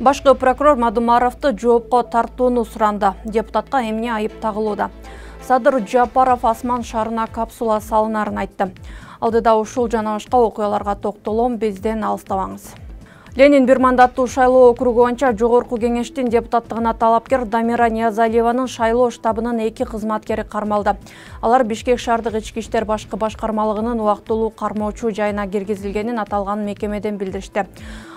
башкы прокурор мадумаровду жоопко тартууну суранды. Депутатка эмне айып тагылууда? Садыр жапаров асман шарына капсула салынарын айтты. Алдыда ушул жана башка окуяларга токтолом бизден алыстабаңыз. Ленин бир мандаттуу шайлоо округу боюнча жогорку кеңештин депутаттыгына талапкер дамира ниязалиеванын шайлоо штабынын эки кызматкери кармалды. Алар бишкек шаардык ички иштер башкы башкармалыгынын убактылуу кармоочу жайына киргизилгенин аталган мекемеден билдиришти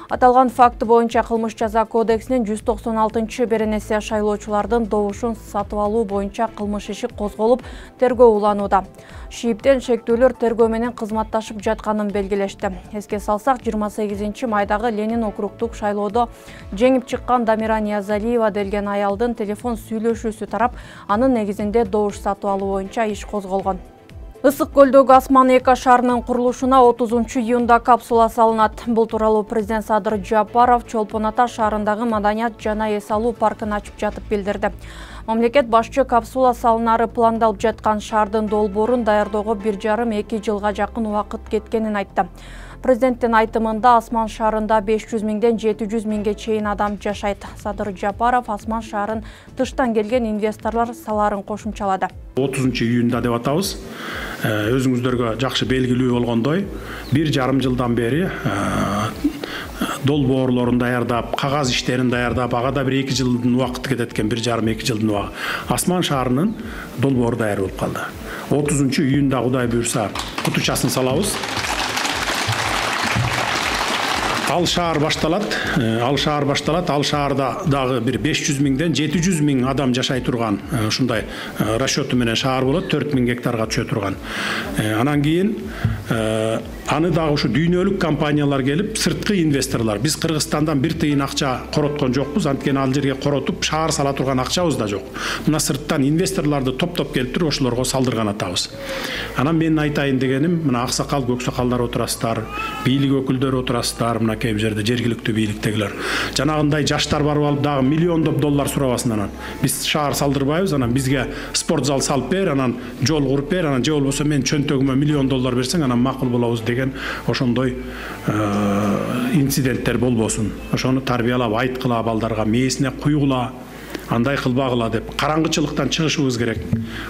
аталган факт боюнча кылмыш жаза кодексинин жүз токсон алтынчы беренеси шайлоочулардын добушун сатып алуу боюнча кылмыш иши козголуп тергөө уланууда. Шииптен шектүүлөр тергөө менен кызматташып жатканын белгилешти. Эске салсак жыйырма сегизинчи майдагы ленин округдук шайлоодо жеңип чыккан дамира ниязалиева делген аялдын телефон сүйлөшүүсү тарап анын негизинде добуш сатып алуу боюнча иш козголгон ысык көлдөгү асман эко шаарынын курулушуна отузунчу июнда капсула салынат. Бул тууралуу президент садыр жапаров чолпон ата шаарындагы маданият жана эс алуу паркын ачып жатып билдирди. Мамлекет башчы капсула салынары пландалып жаткан шаардын долбоорун даярдоого бир жарым эки жылга жакын убакыт кеткенин айтты президенттин айтымында асман шаарында беш жүз миңден жети жүз миңге чейин адам жашайт садыр жапаров асман шаарын тыштан келген инвесторлор салаарын кошумчалады отузунчу июнда деп атабыз өзүңүздөргө жакшы белгилүү болгондой бир жарым жылдан бери долбоорлорун даярдап кагаз иштерин даярдап ага да бир эки жылдын убакыты кетет экен бир жарым эки жылдын убагы асман шаарынын долбоору даяр болуп калды отузунчу июнда кудай буюрса кутучасын салабыз ал шаар башталат ал шаар башталат ал шаарда дагы бир беш жүз миңден жети жүз миң адам жашай турган ушундай расчету менен шаар болот төрт миң гектарга түшө турган. Анан кийин аны дагы ушу дүйнөлүк компаниялар келип сырткы инвесторлор биз кыргызстандан бир тыйын акча короткон жокпуз анткени ал жерге коротуп шаар сала турган акчабыз да жок мына сырттан инвесторлорду топтоп келип туруп ошолорго салдырган атабыз анан менин айтайын дегеним мына аксакал көксакалдар отурасыздар бийлик өкүлдөрү отурасыздар мына кээ бир жерде жергиликтүү бийликтегилер жанагындай жаштар барып алып дагы миллиондоп доллар сурабасын анан. Биз шаар салдырбайбыз анан бизге спорт зал салып бер анан жол куруп бер анан же болбосо менин чөнтөгүмө миллион доллар берсең анан макул болобуз деген ошондой инциденттер болбосун. Ошону тарбиялап айткыла балдарга мээсине куйгула. Андай кылбагыла деп караңгычылыктан чыгышыбыз керек.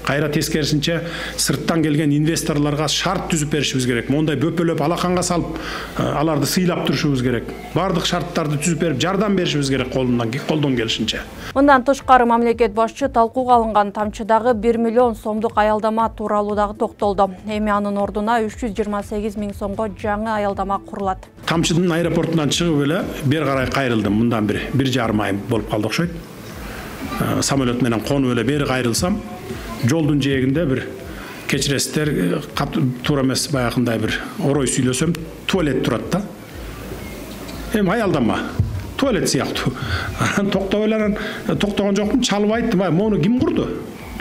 Кайра тескерисинче сырттан келген инвесторлорго шарт түзүп беришибиз керек. Моундай бөпөлөп алаканга салып аларды сыйлап турушубуз керек. Баардык шарттарды түзүп берип жардам беришибиз керек колунан колдон келишинче мындан тышкары мамлекет башчы талкууга алынган тамчыдагы бир миллион сомдук аялдама тууралуу дагы токтолду эми анын ордуна үч жүз жыйырма сегиз миң сомго жаңы аялдама курулат тамчыдын аэропортунан чыгып эле бери карай кайрылдым мындан бир бир жарым ай болуп калды окшойт самолет менен конуп эле бери кайрылсам жолдун жээгинде бир кечиресиздер туура эмес баягындай бир орой сүйлөсөм туалет турат да. Эми аялдама туалет сыяктуу. Анан токтоп эле анан токтогон жокмун чалып айттым ай моуну ким курду?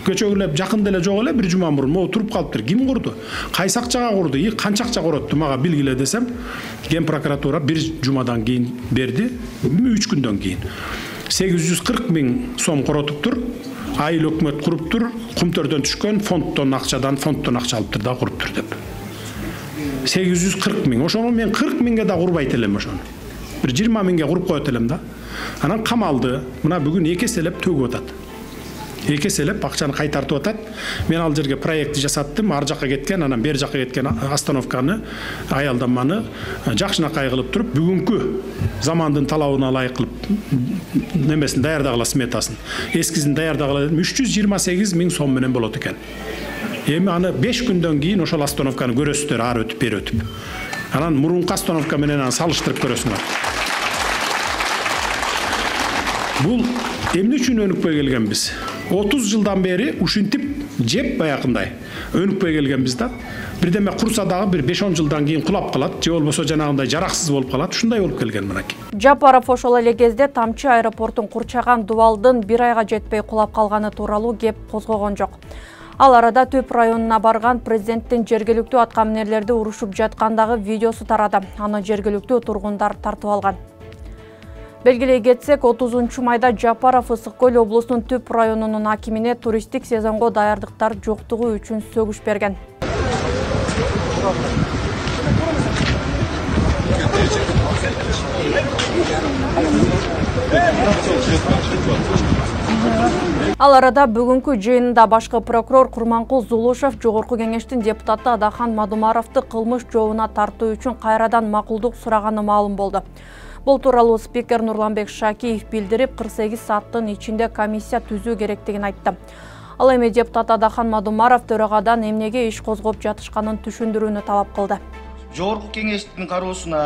Кечээ эле жакында эле жок эле бир жума мурун могу туруп калыптыр ким курду? Кайсы акчага курду? И канча акча коротту мага билгиле десем ген прокуратура бир жумадан кийин берди үч күндөн кийин. Сегиз жүз кырк миң сом коротуптур айыл өкмөт куруптур кумтөрдөн түшкөн фонддон акчадан фонддон акча алыптыр да куруптур деп сегиз жүз кырк миң ошону мен кырк миңге да курбайт элем ошону бир жыйырма миңге куруп коет элем да анан камалды мына бүгүн эки эселеп төгүп атат эки эселеп акчаны кайтартып атат мен ал жерге проектти жасаттым. Ар жака кеткен анан бери жака кеткен остановканы аялдаманы жакшынакай кылып туруп бүгүнкү замандын талабына ылайык кылып немесин даярдагыла сметасын эскизин даярдагыла дедим үч жүз жыйырма сегиз миң сом менен болот экен эми аны беш күндөн кийин ошол остановканы көрөсүздөр ары өтүп бери өтүп анан мурунку остановка менен аны салыштырып көрөсүңөр бул эмне үчүн өнүкпөй келгенбиз отуз жылдан бери ушинтип жеп баягындай өнүкпөй келгенбиз да бирдеме курса дагы бир беш он жылдан кийин кулап калат же болбосо жанагындай жараксыз болуп калат ушундай болуп келген мынакей жапаров ошол эле кезде тамчы аэропортун курчаган дубалдын бир айга жетпей кулап калганы тууралуу кеп козгогон жок ал арада түп районуна барган президенттин жергиликтүү аткаминерлерди урушуп жаткандагы видеосу тарады аны жергиликтүү тургундар тартып алган белгилей кетсек отузунчу майда жапаров ысык көл облусунун түп районунун акимине туристтик сезонго даярдыктар жоктугу үчүн сөгүш берген. Ал арада бүгүнкү жыйынында башкы прокурор курманкул зулушев жогорку кеңештин депутаты адахан мадумаровду кылмыш жообуна тартуу үчүн кайрадан макулдук сураганы маалым болду. Бул тууралуу спикер Нурланбек Шакиев билдирип, 48 сааттын ичинде комиссия түзүү керектигин айтты. Ал эми депутат Адахан Мадумаров төрагадан эмнеге иш козгоп жатышканын түшүндүрүүнү талап кылды. Жогорку кеңештин кароосуна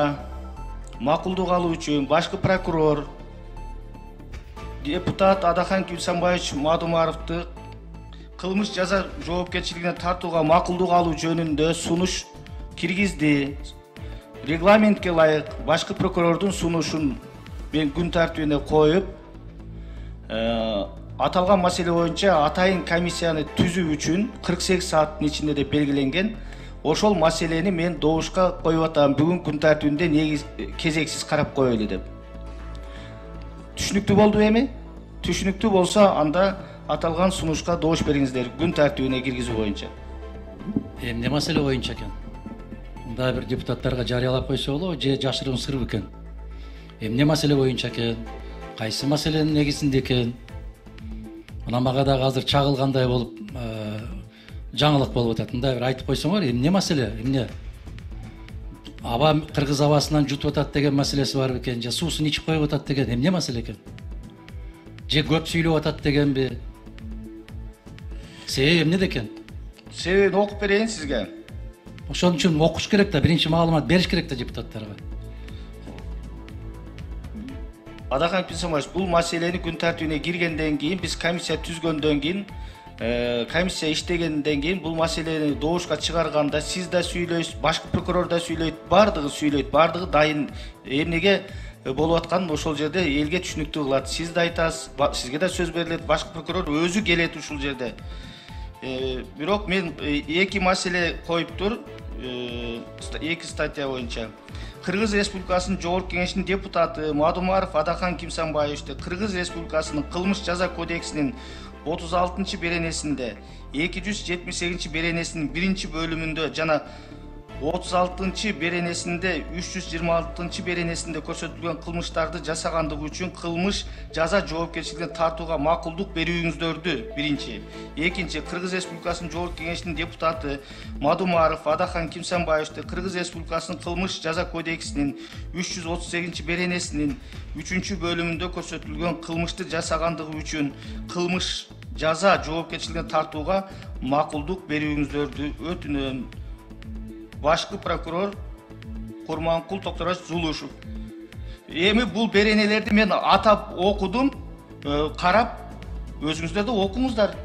макулдук алуу үчүн башкы прокурор депутат адахан кюлсанбаевич мадумаровду кылмыш жаза жоопкерчилигине тартууга макулдук алуу жөнүндө сунуш киргизди регламентке ылайык башкы прокурордун сунушун мен күн тартибине коюп э, аталган маселе боюнча атайын комиссияны түзүү үчүн кырк сегиз сааттын ичинде деп белгиленген. Ошол маселени мен добушка коюп атам бүгүн күн тартибинде негиз кезексиз карап коелу деп. Түшүнүктүү болдубу эми? Түшүнүктүү болсо анда аталган сунушка добуш бериңиздер күн тартибине киргизүү боюнча. Эмне маселе боюнча экен? Мындай бир депутаттарга жарыялап койсо болобу же жашыруун сыр бекен эмне маселе боюнча экен кайсы маселенин негизинде экен мына мага дагы азыр чагылгандай болуп жаңылык болуп атат мындай бир айтып койсоңор эмне маселе эмне аба кыргыз абасынан жутуп атат деген маселеси бар бекен же суусун ичип коюп атат деген эмне маселе экен же көп сүйлөп атат дегенби себеби эмнеде экен себебин окуп берейин сизге ошон үчүн окуш керек да биринчи маалымат бериш керек да депутаттарга адахан пенсомович бул маселени күн тартибине киргенден кийин биз комиссия түзгөндөн кийин комиссия иштегенден кийин бул маселени добушка чыгарганда сиз да сүйлөйсүз башкы прокурор да сүйлөйт баардыгы сүйлөйт баардыгы дайын эмнеге болуп атканын ошол жерде элге түшүнүктүү кылат сиз да айтасыз сизге да сөз берилет башкы прокурор өзү келет ушул жерде бирок мен эки маселе коюптур эки статья боюнча. Кыргыз республикасынын жогорку кеңешинин депутаты мадумаров адахан кимсанбаевичти кыргыз республикасынын кылмыш жаза кодексинин отуз алтынчы беренесинде эки жүз жетимиш сегизинчи беренесинин биринчи бөлүмүндө жана отуз алтынчы беренесинде үч жүз жыйырма алтынчы беренесинде көрсөтүлгөн кылмыштарды жасагандыгы үчүн кылмыш жаза жоопкерчилигине тартууга макулдук берүүңүздөрдү. Биринчи. Экинчи. Кыргыз республикасынын жогорку кеңешинин депутаты мадумаров адахан кимсанбаевичти кыргыз республикасынын кылмыш жаза кодексинин үч жүз отуз сегизинчи беренесинин үчүнчү бөлүмүндө көрсөтүлгөн кылмышты жасагандыгы үчүн кылмыш жаза жоопкерчилигине тартууга макулдук берүүңүздөрдү өтүнөм. Башкы прокурор курманкул токторович зулушев эми бул беренелерди мен атап окудум карап өзүңүздөр да окуңуздар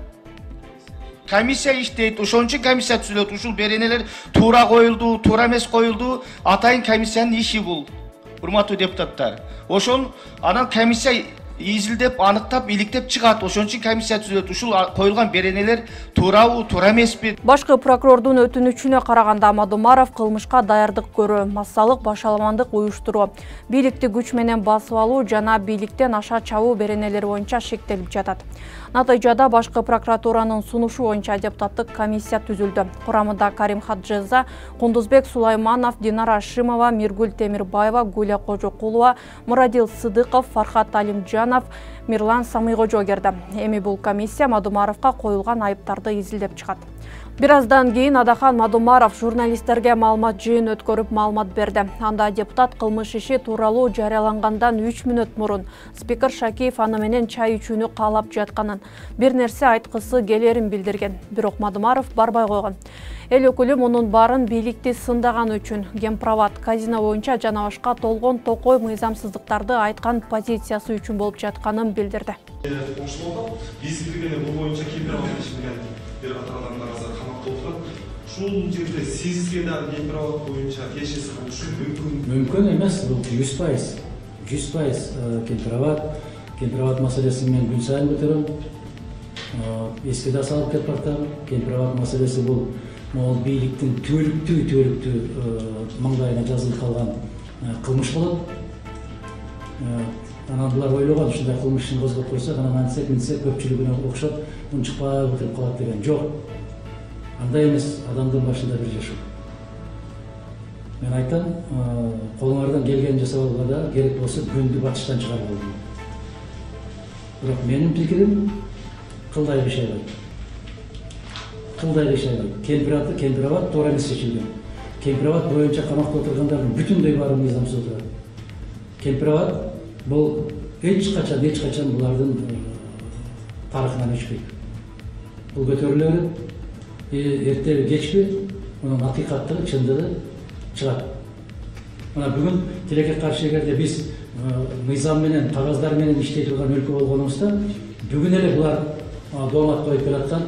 комиссия иштейт ошон үчүн комиссия түзүлөт ушул беренелер туура коюлду туура эмес коюлду атайын комиссиянын иши бул урматтуу депутаттар ошол анан комиссия изилдеп аныктап иликтеп чыгат. Ошон үчүн комиссия түзүлөт ушул коюлган беренелер туурабы туура эмеспи башкы прокурордун өтүнүчүнө караганда мадумаров кылмышка даярдык көрүү массалык башаламандык уюштуруу бийликти күч менен басып алуу жана бийликтен аша чабуу беренелери боюнча шектелип жатат. Натыйжада башкы прокуратуранын сунушу боюнча депутаттык комиссия түзүлдү. Курамында карим хаджеза кундузбек сулайманов динара ашимова миргүл темирбаева гуля кожокулова мурадил сыдыков фархат алимжанов мирлан самыйкожо кирди эми бул комиссия мадумаровго коюлган айыптарды изилдеп чыгат. Бир аздан кийин адахан мадумаров журналисттерге маалымат жыйын өткөрүп маалымат берди. Анда депутат кылмыш иши тууралуу жарыялангандан үч мүнөт мурун. Спикер шакиев аны менен чай ичүүнү каалап жатканын. Бир нерсе айткысы келерин билдирген. Бирок мадумаров барбай койгон. Эл өкүлү мунун баарын бийликти сындаган үчүн гемпроват казино боюнча жана башка толгон токой мыйзамсыздыктарды айткан позициясы үчүн болуп жатканын билдирди. Ошол биз киргенде бул боюнча ушул жерде сизге дагы гемпровод боюнча тиешеси болушу мүмкүн мүмкүн эмес бул жүз пайыз жүз пайыз кемпироват кемпироват маселесин мен күн сайын көтөрөм. Эске да салып кетип баратам кемпироват маселеси бул могул бийликтин түбөлүктүү түбөлүктүү маңдайына жазылып калган кылмыш болот. Анан булар ойлогон ушундай кылмыш ишин козгоп койсок анан антсек мынтсек көпчүлүгүнө окшоп унчукпай кетип калат деген. Жок андай емес адамдың башында бір жашоо мен айтам қолыңардан келгенін жасап алуға да керек болса күнді батыштан шығарып алу бірақ менің пікірім кылдай кыйшайбайт кылдай кыйшайбайт кемпир аты кемпир абад туура эмес чечилген кемпир абад боюнча камакта отургандардын бүтүндөй баары мыйзамсыз отурат кемпир абад бул эч качан эч качан булардын тарыхынан өчпөйт бул көтөрүлө берет эртеби кечпи мунун акыйкаттыгы чындыгы чыгат мына бүгүн тилекке каршы эгерде биз мыйзам менен кагаздар менен иштей турган өлкө болгонубузда бүгүн эле булар доомат коюп келаткан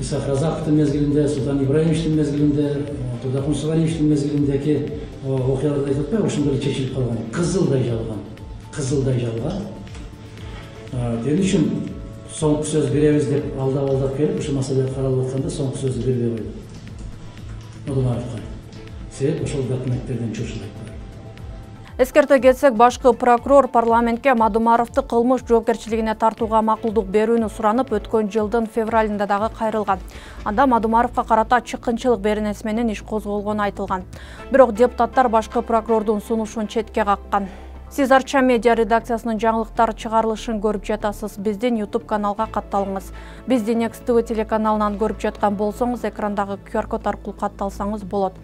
исаак разаковдун мезгилинде султан ибраимовичтин мезгилинде тудакун субариевичтин мезгилиндеги окуяларды айтып атпайбы ошондой эле чечилип калган кызылдай жалган кызылдай жалган тени үчүн соңку сөз беребиз деп алдап алдап келип ушул маселе каралып атканда соңку сөздү бербей койду нурмаевка себеп ошол документтерден чушул эскерте кетсек башкы прокурор парламентке мадумаровду кылмыш жоопкерчилигине тартууга макулдук берүүнү суранып өткөн жылдын февралында дагы кайрылган. Анда мадумаровго карата чыккынчылык беренеси менен иш козголгону айтылган. Бирок депутаттар башкы прокурордун сунушун четке каккан сиз арча медиа редакциясынын жаңылыктар чыгарылышын көрүп жатасыз. Биздин youtube каналга катталыңыз. Бизди next tv телеканалынан көрүп жаткан болсоңуз экрандагы qr код аркылуу катталсаңыз болот.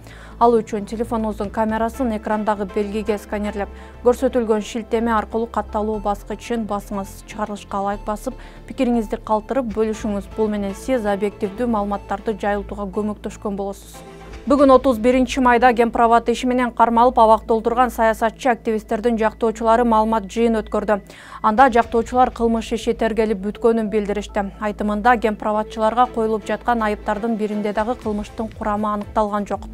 Ал үчүн телефонуңуздун камерасын экрандагы белгиге сканерлеп көрсөтүлгөн шилтеме аркылуу катталуу баскычын басыңыз чыгарылышка лайк басып пикириңизди калтырып бөлүшүңүз. Бул менен сиз объективдүү маалыматтарды жайылтууга көмөктөшкөн болосуз бүгүн отуз биринчи майда кемпирабад иши менен кармалып абакта олтурган саясатчы активисттердин жактоочулары маалымат жыйын өткөрдү. Анда жактоочулар кылмыш иши тергелип бүткөнүн билдиришти. Айтымында кемпирабадчыларга коюлуп жаткан айыптардын биринде дагы кылмыштын курамы аныкталган жок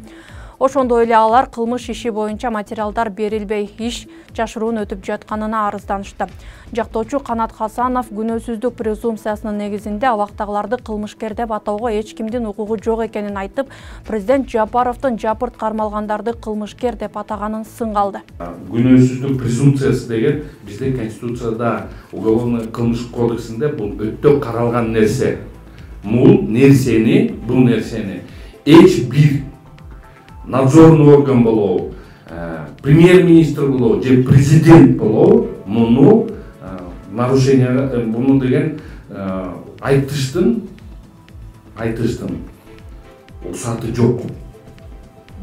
ошондой эле алар кылмыш иши боюнча материалдар берилбей иш жашыруун өтүп жатканына арызданышты. Жактоочу канат хасанов күнөөсүздүк презумпциясынын негизинде абактагыларды кылмышкер деп атоого эч кимдин укугу жок экенин айтып президент жапаровдун жапырт кармалгандарды кылмышкер деп атаганын сынга алды күнөөсүздүк презумпциясы деген биздин конституцияда уголовный кылмыш кодексинде бул өтө каралган нерсе. Бул нерсени бул нерсени эч бир надзорный орган болобу премьер министр болобу же президент болобу муну нарушение муну деген айтыштын айтыштын. Уруксаты жок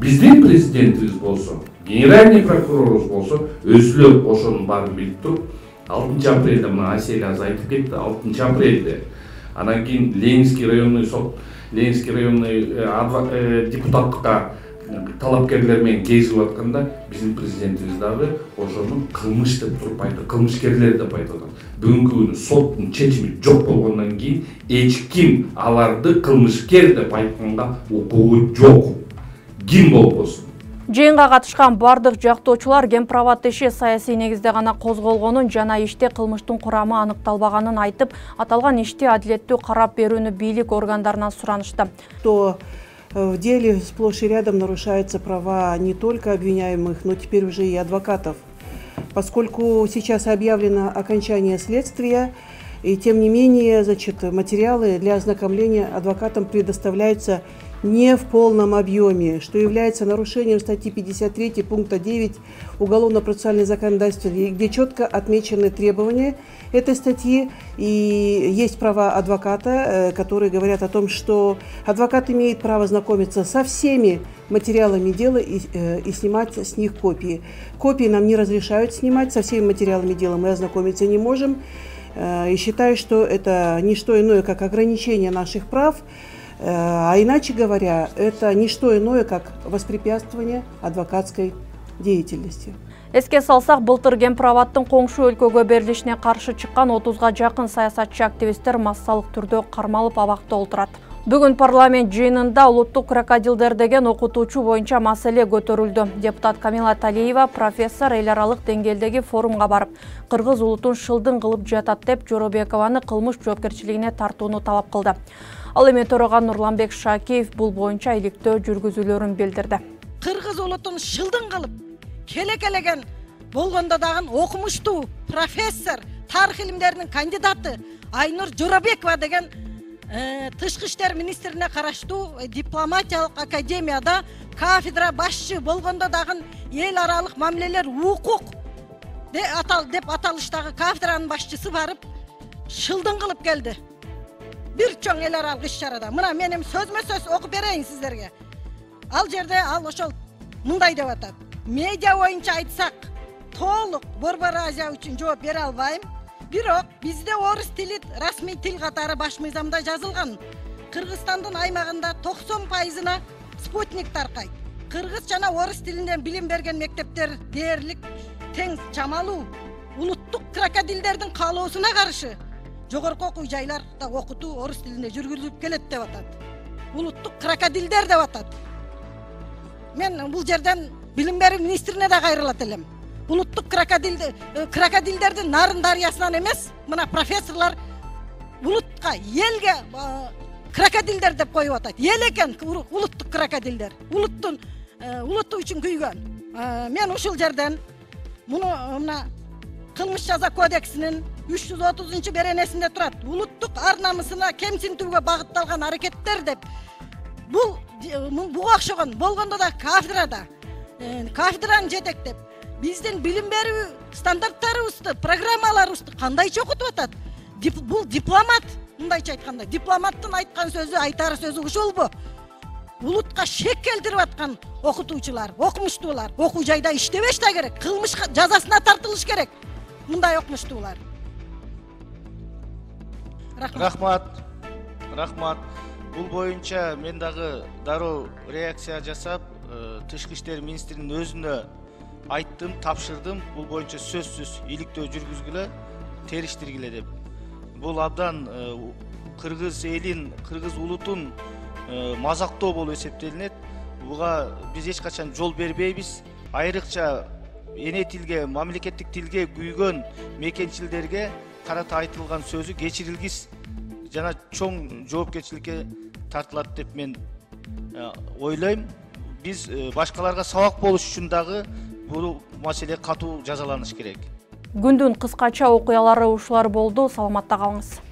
биздин президентибиз болсо генеральный прокурорубуз болсо өзүлөр ошонун баарын билип туруп алтынчы апрелде мына асель азыр айтып кетти алтынчы апрелде анан кийин ленинский районный сот ленинский районный депутаттыкка талапкерлер менен кезигип атканда биздин президентибиз дагы ошону кылмыш деп туруп айтып кылмышкерлер деп айтып атат бүгүнкү күнү соттун чечими жок болгондон кийин эч ким аларды кылмышкер деп айтканга укугу жок. Ким болбосун жыйынга катышкан бардык жактоочулар кемпирабад иши саясий негизде гана козголгонун жана иште кылмыштын курамы аныкталбаганын айтып аталган ишти адилеттүү карап берүүнү бийлик органдарынан суранышты В деле сплошь и рядом нарушаются права не только обвиняемых, но теперь уже и адвокатов. Поскольку сейчас объявлено окончание следствия, и тем не менее значит, материалы для ознакомления адвокатам предоставляются не в полном объеме, что является нарушением статьи 53 пункта 9 Уголовно-процессуального законодательства, где четко отмечены требования этой статьи и есть права адвоката, э, которые говорят о том, что адвокат имеет право знакомиться со всеми материалами дела и, э, и снимать с них копии. Копии нам не разрешают снимать, со всеми материалами дела мы ознакомиться не можем. Э, и считаю, что это не что иное, как ограничение наших прав, а иначе говоря, это не что иное, как воспрепятствование адвокатской деятельности. эске салсак былтыр кемпирабадтын коңшу өлкөгө берилишине каршы чыккан отузга жакын саясатчы активисттер массалык түрдө кармалып абакта олтурат. Бүгүн парламент жыйынында улуттук крокодилдер деген окутуучу боюнча маселе көтөрүлдү. Депутат камила талиева профессор эл аралык деңгээлдеги форумга барып кыргыз улутун шылдың кылып жатат деп жоробекованы кылмыш жоопкерчилигине тартууну талап кылды ал эми төрага нурланбек шакиев бул боюнча иликтөө жүргүзүүлөрүн билдирди. Кыргыз улутун шылдың кылып келекелеген болгондо дагы окумуштуу профессор тарых илимдеринин кандидаты айнур жоробекова деген э, тышкы иштер министрине караштуу дипломатиялык академияда кафедра башчы болгондо дагы эл аралык мамилелер укук деп аталыштагы кафедранын башчысы барып шылдың кылып келди. Бир чоң эл аралык иш чарада мына мен эми сөзмө сөз окуп берейин сиздерге ал жерде ал ошол мындай деп атат медиа боюнча айтсак толук борбор азия үчүн жооп бере албайм бирок бизде орус тили расмий тил катары баш мыйзамда жазылган кыргызстандын аймагында токсон пайызына спутник таркайт кыргыз жана орус тилинен билим берген мектептер дээрлик тең чамалуу улуттук крокодилдердин каалоосуна каршы жогорку окуу жайларда окутуу орус тилинде жүргүзүлүп келет деп атат улуттук крокодилдер деп атат мен бул жерден билим берүү министрине да кайрылат элем улуттук крокодил крокодилдердин нарын дарыясынан эмес мына профессорлор улутка элге крокодилдер деп коюп атат эл экен улуттук крокодилдер улуттун улуту үчүн күйгөн мен ушул жерден муну мына кылмыш жаза кодексинин үч жүз отузунчу беренесинде турат улуттук ар намысына кемсинтүүгө багытталган аракеттер деп бул буга окшогон болгондо да кафедрада кафедраны жетектеп биздин билим берүү стандарттарыбызды программаларыбызды кандайча окутуп атат бул дипломат мындайча айтканда дипломаттын айткан сөзү айтар сөзү ушулбу улутка шек келтирип аткан окутуучулар окумуштуулар окуу жайда иштебеш да керек кылмыш жазасына тартылыш керек мындай окумуштуулар рахмат. Рахмат. Рахмат. Бул боюнча мен дагы дароо реакция жасап тышкы иштер министринин өзүнө айттым тапшырдым. Бул боюнча сөзсүз иликтөө жүргүзгүлө териштиргиле деп. Бул абдан кыргыз элин кыргыз улутун мазактоо болуп эсептелинет буга биз эч качан жол бербейбиз айрыкча эне тилге мамлекеттик тилге күйгөн мекенчилдерге карата айтылган сөзү кечирилгис жана чоң жоопкерчиликке тартылат деп мен ойлойм биз башкаларга сабак болуш үчүн дагы бул маселе катуу жазаланыш керек. Күндүн кыскача окуялары ушулар болду саламатта калыңыз